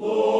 Lord.